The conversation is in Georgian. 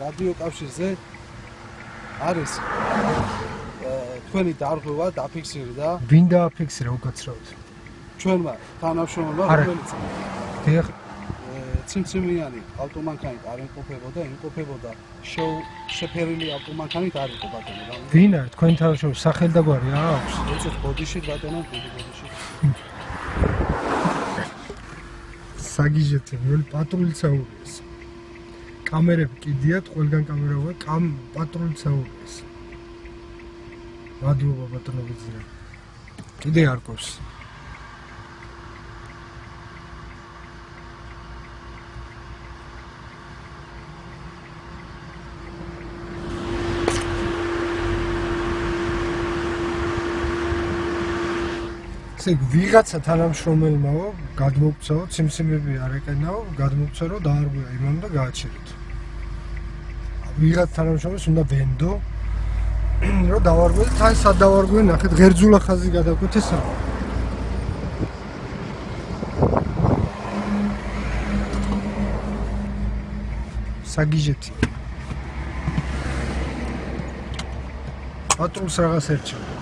რადიო კავშირზე არის თქვენი დარღვევა დაფიქსირდა ვინ დააფიქსირა უკაცრავად? ჩვენმა თანამშრომელმა არა. რომელიც დიახ, აა, ციმციმიანი ავტომანქანით არ იმყოფებოდა, იმყოფებოდა შეუ შეფერილი ავტომანქანით არ იყო ბატონო. ვინ არის თქვენ თანაშრომელი სახელი და გვარი რა აქვს? ეცეთ ბოდიში ბატონო, ბოდიში. საგიჟეთი, მე პატრული საუბრობს. კამერები კიდიათ, ყველგან კამერაა, კამ პატრული საუბრობს. მადლობა ბატონო ბიზნე. კიდე არ ყავს. ესე იგი, ვიღაცა თანამშრომელმაო გადმოგცაო, ციმციმები არ ეკენაო, გადმოგცა რომ დაარღვია იმამ და გააჩერეთ. ვიღაც თანამშრომელს უნდა ვენდო რომ დავარღვიოთ, აი სად დავარღვიო, ნახეთ, ღერძულა ხაზი გადაგვეთ ესა. საგიჟეთი. პატრულს რაღაც ერჩევა.